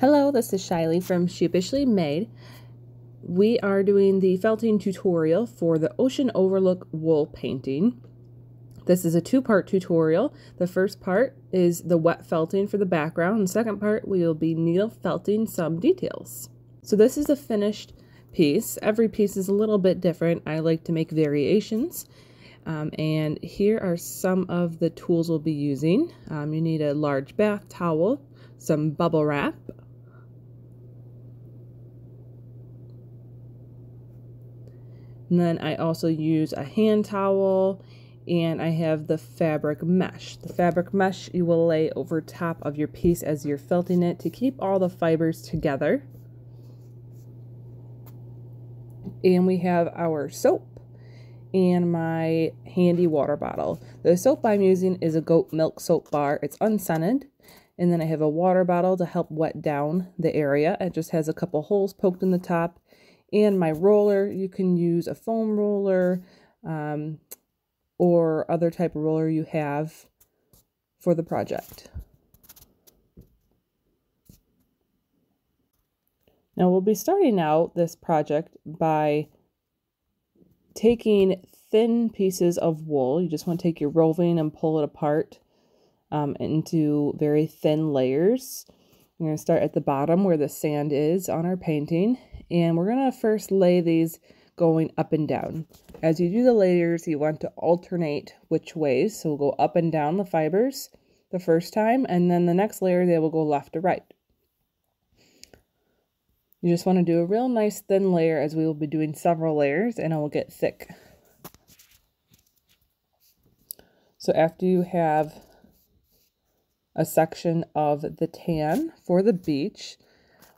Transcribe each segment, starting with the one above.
Hello, this is Shiley from Sheepishly Made. We are doing the felting tutorial for the Ocean Overlook wool painting. This is a two-part tutorial. The first part is the wet felting for the background, and the second part we will be needle felting some details. So this is a finished piece. Every piece is a little bit different. I like to make variations. Um, and here are some of the tools we'll be using. Um, you need a large bath towel, some bubble wrap, And then I also use a hand towel and I have the fabric mesh. The fabric mesh you will lay over top of your piece as you're felting it to keep all the fibers together. And we have our soap and my handy water bottle. The soap I'm using is a goat milk soap bar. It's unscented. And then I have a water bottle to help wet down the area. It just has a couple holes poked in the top and my roller. You can use a foam roller um, or other type of roller you have for the project. Now we'll be starting out this project by taking thin pieces of wool. You just want to take your roving and pull it apart um, into very thin layers. We're going to start at the bottom where the sand is on our painting and we're going to first lay these going up and down. As you do the layers, you want to alternate which ways. So we'll go up and down the fibers the first time, and then the next layer, they will go left to right. You just want to do a real nice thin layer as we will be doing several layers and it will get thick. So after you have a section of the tan for the beach,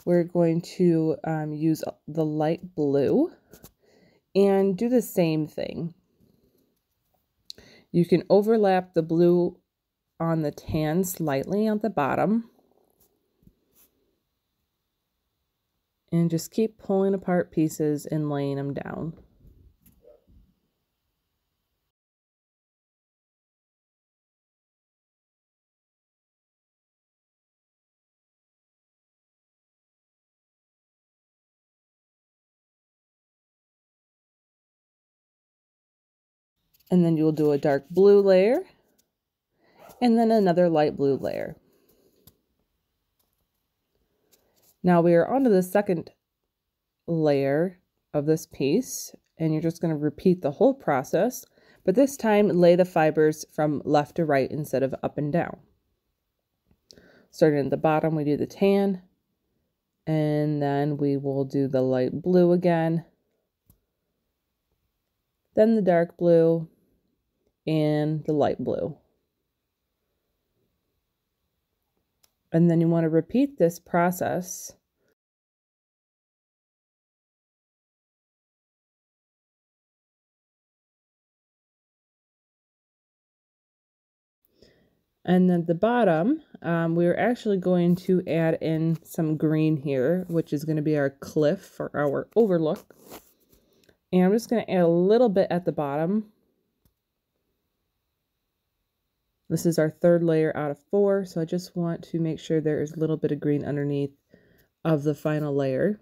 we're going to um, use the light blue and do the same thing. You can overlap the blue on the tan slightly at the bottom and just keep pulling apart pieces and laying them down. And then you'll do a dark blue layer and then another light blue layer. Now we are onto the second layer of this piece and you're just going to repeat the whole process but this time lay the fibers from left to right instead of up and down. Starting at the bottom we do the tan and then we will do the light blue again then the dark blue and the light blue. And then you want to repeat this process And then the bottom, um, we're actually going to add in some green here, which is going to be our cliff or our overlook. And I'm just going to add a little bit at the bottom This is our third layer out of four, so I just want to make sure there is a little bit of green underneath of the final layer.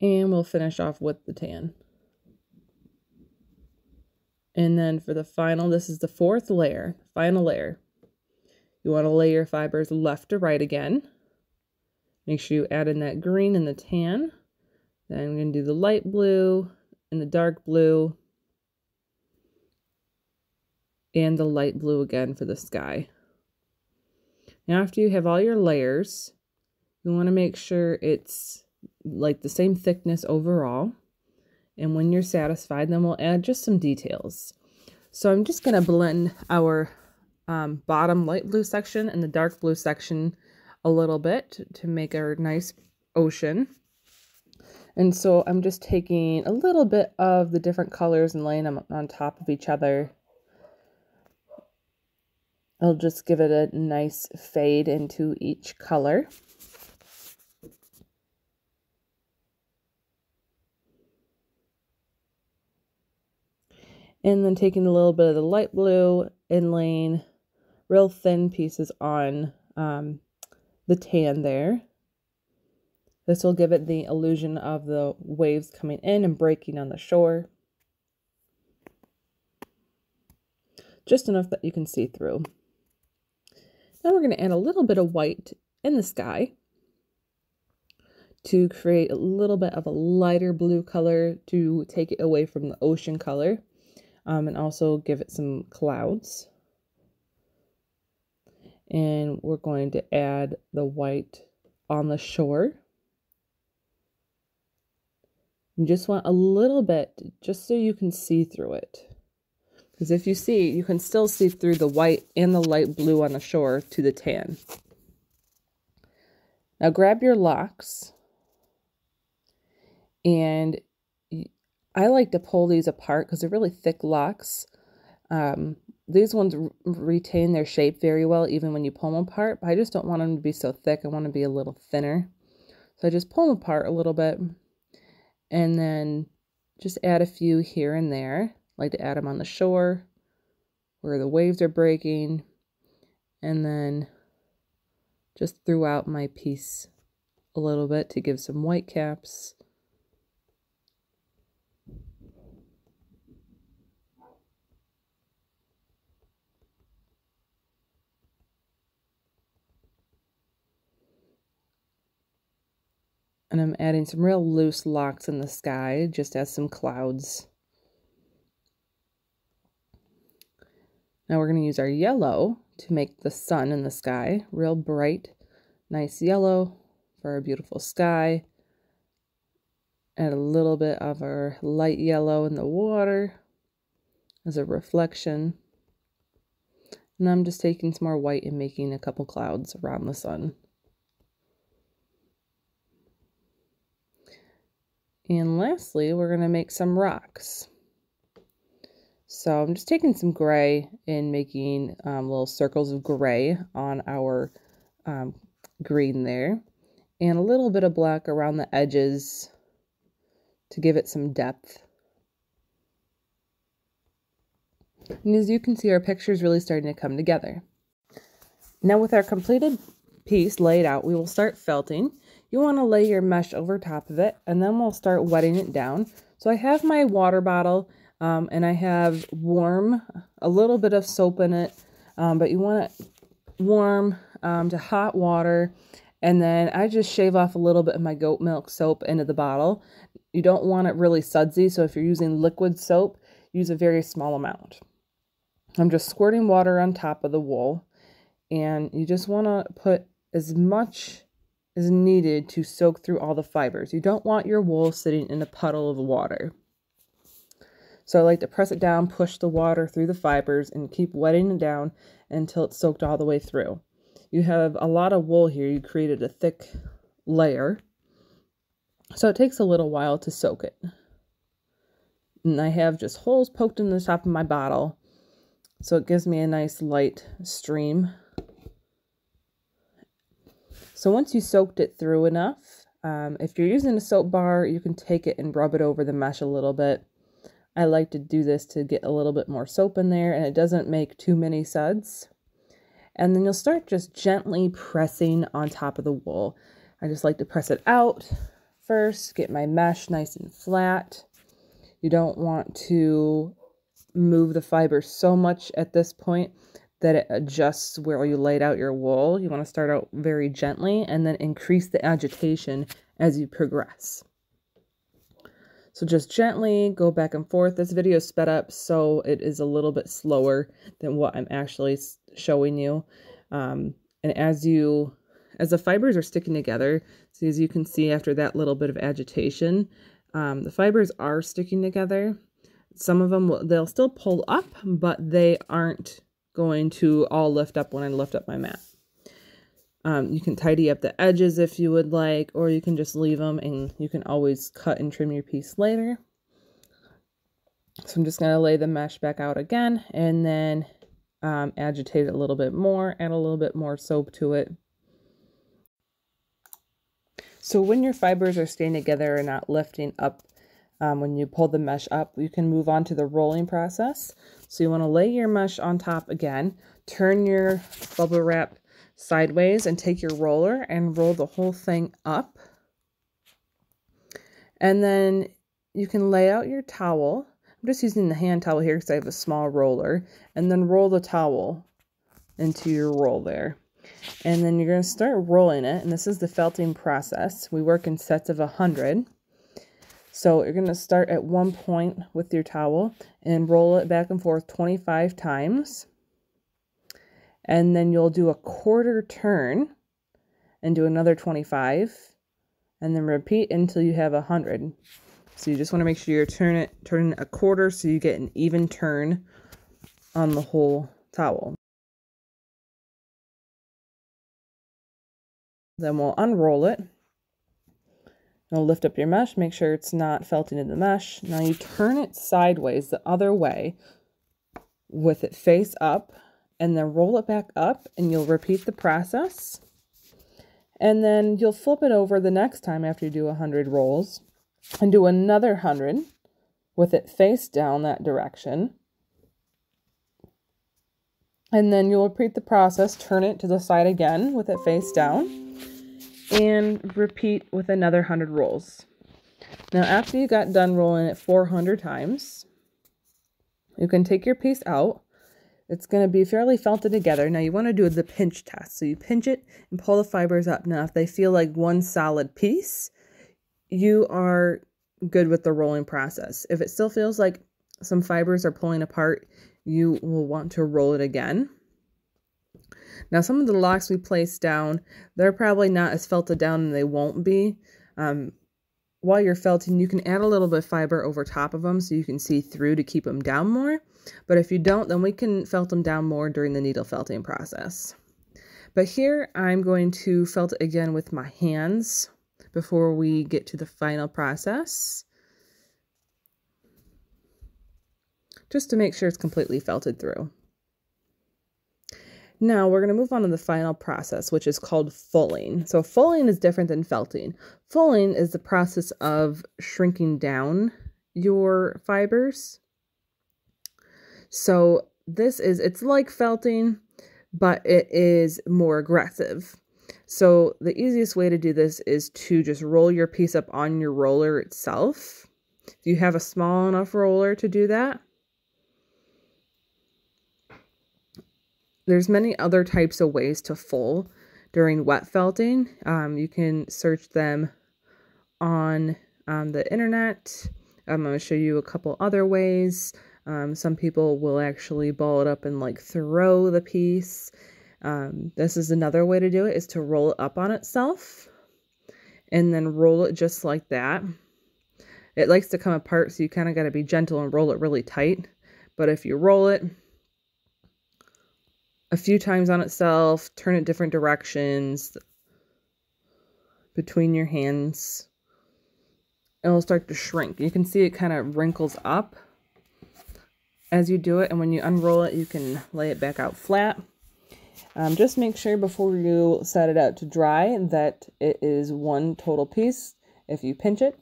And we'll finish off with the tan. And then for the final, this is the fourth layer, final layer. You want to lay your fibers left to right again. Make sure you add in that green and the tan. Then I'm going to do the light blue and the dark blue and the light blue again for the sky. Now after you have all your layers, you want to make sure it's like the same thickness overall. And when you're satisfied, then we'll add just some details. So I'm just going to blend our um, bottom light blue section and the dark blue section a little bit to make our nice ocean. And so I'm just taking a little bit of the different colors and laying them on top of each other I'll just give it a nice fade into each color. And then taking a little bit of the light blue and laying real thin pieces on um, the tan there. This will give it the illusion of the waves coming in and breaking on the shore. Just enough that you can see through. Now we're going to add a little bit of white in the sky to create a little bit of a lighter blue color to take it away from the ocean color um, and also give it some clouds. And we're going to add the white on the shore. You just want a little bit just so you can see through it. Because if you see, you can still see through the white and the light blue on the shore to the tan. Now grab your locks and I like to pull these apart because they're really thick locks. Um, these ones retain their shape very well even when you pull them apart, but I just don't want them to be so thick. I want to be a little thinner. So I just pull them apart a little bit and then just add a few here and there. Like to add them on the shore where the waves are breaking and then just throughout my piece a little bit to give some white caps And I'm adding some real loose locks in the sky, just as some clouds. Now we're going to use our yellow to make the sun in the sky. Real bright, nice yellow for our beautiful sky. Add a little bit of our light yellow in the water as a reflection. And I'm just taking some more white and making a couple clouds around the sun. And lastly, we're going to make some rocks. So I'm just taking some gray and making um, little circles of gray on our um, green there. And a little bit of black around the edges to give it some depth. And as you can see, our picture is really starting to come together. Now with our completed piece laid out, we will start felting. You want to lay your mesh over top of it and then we'll start wetting it down. So I have my water bottle um, and I have warm, a little bit of soap in it, um, but you want it warm um, to hot water. And then I just shave off a little bit of my goat milk soap into the bottle. You don't want it really sudsy, so if you're using liquid soap, use a very small amount. I'm just squirting water on top of the wool, and you just want to put as much is needed to soak through all the fibers. You don't want your wool sitting in a puddle of water. So I like to press it down, push the water through the fibers, and keep wetting it down until it's soaked all the way through. You have a lot of wool here. You created a thick layer. So it takes a little while to soak it. And I have just holes poked in the top of my bottle. So it gives me a nice light stream so once you soaked it through enough, um, if you're using a soap bar, you can take it and rub it over the mesh a little bit. I like to do this to get a little bit more soap in there and it doesn't make too many suds. And then you'll start just gently pressing on top of the wool. I just like to press it out first, get my mesh nice and flat. You don't want to move the fiber so much at this point that it adjusts where you laid out your wool. You want to start out very gently and then increase the agitation as you progress. So just gently go back and forth. This video is sped up, so it is a little bit slower than what I'm actually showing you. Um, and as you, as the fibers are sticking together, so as you can see after that little bit of agitation, um, the fibers are sticking together. Some of them, will, they'll still pull up, but they aren't going to all lift up when I lift up my mat. Um, you can tidy up the edges if you would like, or you can just leave them and you can always cut and trim your piece later. So I'm just going to lay the mesh back out again and then um, agitate it a little bit more, add a little bit more soap to it. So when your fibers are staying together and not lifting up um, when you pull the mesh up, you can move on to the rolling process. So you want to lay your mesh on top again, turn your bubble wrap sideways and take your roller and roll the whole thing up And then you can lay out your towel. I'm just using the hand towel here because I have a small roller. And then roll the towel into your roll there. And then you're going to start rolling it. And this is the felting process. We work in sets of 100. So you're going to start at one point with your towel and roll it back and forth 25 times. And then you'll do a quarter turn and do another 25 and then repeat until you have 100. So you just want to make sure you're turn it turning a quarter so you get an even turn on the whole towel. Then we'll unroll it. Now lift up your mesh, make sure it's not felting in the mesh. Now you turn it sideways the other way with it face up and then roll it back up and you'll repeat the process. And then you'll flip it over the next time after you do 100 rolls and do another 100 with it face down that direction. And then you'll repeat the process, turn it to the side again with it face down, and repeat with another 100 rolls. Now, after you got done rolling it 400 times, you can take your piece out. It's going to be fairly felted together. Now, you want to do the pinch test. So you pinch it and pull the fibers up. Now, if they feel like one solid piece, you are good with the rolling process. If it still feels like some fibers are pulling apart, you will want to roll it again. Now, some of the locks we placed down, they're probably not as felted down and they won't be. Um, while you're felting, you can add a little bit of fiber over top of them so you can see through to keep them down more. But if you don't, then we can felt them down more during the needle felting process. But here I'm going to felt it again with my hands before we get to the final process. Just to make sure it's completely felted through. Now we're going to move on to the final process, which is called fulling. So fulling is different than felting. Fulling is the process of shrinking down your fibers. So this is, it's like felting, but it is more aggressive. So the easiest way to do this is to just roll your piece up on your roller itself. If you have a small enough roller to do that. There's many other types of ways to full during wet felting. Um, you can search them on um, the internet. I'm going to show you a couple other ways. Um, some people will actually ball it up and like throw the piece. Um, this is another way to do it is to roll it up on itself and then roll it just like that. It likes to come apart, so you kind of got to be gentle and roll it really tight. But if you roll it a few times on itself, turn it different directions between your hands, it'll start to shrink. You can see it kind of wrinkles up as you do it. And when you unroll it, you can lay it back out flat. Um, just make sure before you set it out to dry that it is one total piece if you pinch it.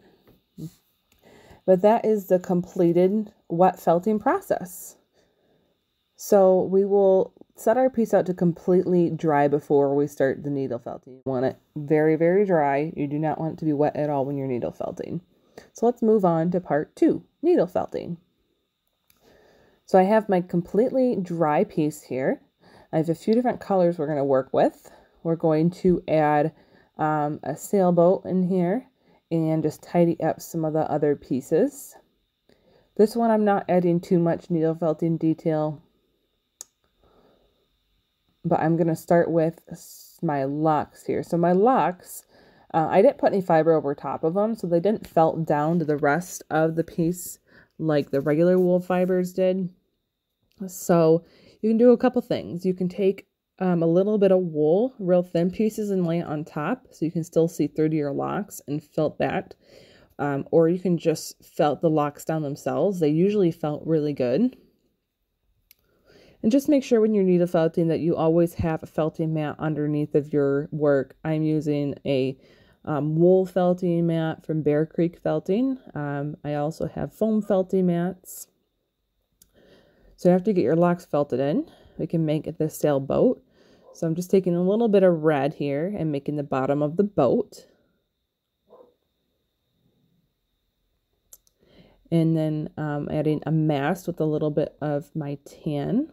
But that is the completed wet felting process. So we will set our piece out to completely dry before we start the needle felting. You want it very, very dry. You do not want it to be wet at all when you're needle felting. So let's move on to part two, needle felting. So I have my completely dry piece here. I have a few different colors we're going to work with. We're going to add um, a sailboat in here and just tidy up some of the other pieces. This one I'm not adding too much needle felting detail, but I'm going to start with my locks here. So my locks, uh, I didn't put any fiber over top of them, so they didn't felt down to the rest of the piece like the regular wool fibers did. So you can do a couple things. You can take um, a little bit of wool, real thin pieces, and lay it on top so you can still see through to your locks and felt that. Um, or you can just felt the locks down themselves. They usually felt really good. And just make sure when you're needle felting that you always have a felting mat underneath of your work. I'm using a um, wool felting mat from Bear Creek Felting. Um, I also have foam felting mats. So after you get your locks felted in, we can make the sailboat. So I'm just taking a little bit of red here and making the bottom of the boat. And then um, adding a mask with a little bit of my tan.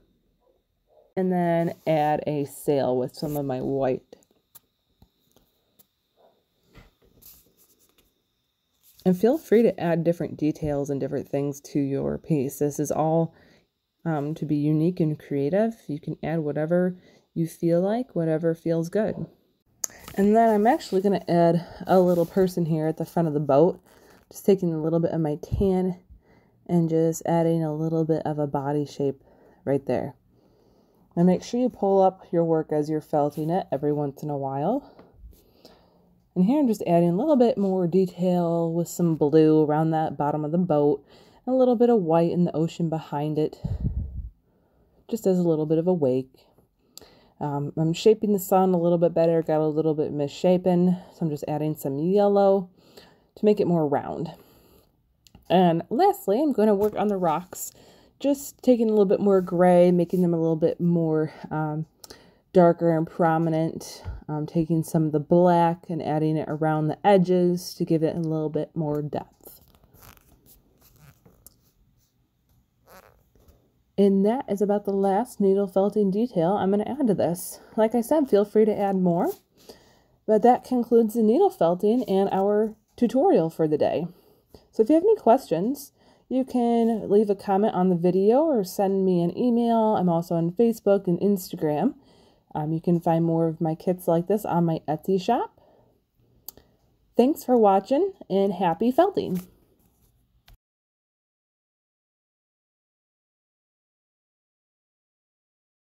And then add a sail with some of my white. And feel free to add different details and different things to your piece. This is all um, to be unique and creative. You can add whatever you feel like, whatever feels good. And then I'm actually going to add a little person here at the front of the boat. Just taking a little bit of my tan and just adding a little bit of a body shape right there. And make sure you pull up your work as you're felting it every once in a while. And here I'm just adding a little bit more detail with some blue around that bottom of the boat. and a little bit of white in the ocean behind it. Just as a little bit of a wake. Um, I'm shaping the sun a little bit better. Got a little bit misshapen. So I'm just adding some yellow to make it more round. And lastly, I'm going to work on the rocks. Just taking a little bit more gray, making them a little bit more um, darker and prominent. Um, taking some of the black and adding it around the edges to give it a little bit more depth. And that is about the last needle felting detail I'm going to add to this. Like I said, feel free to add more. But that concludes the needle felting and our tutorial for the day. So if you have any questions, you can leave a comment on the video or send me an email. I'm also on Facebook and Instagram. Um, you can find more of my kits like this on my Etsy shop. Thanks for watching and happy felting!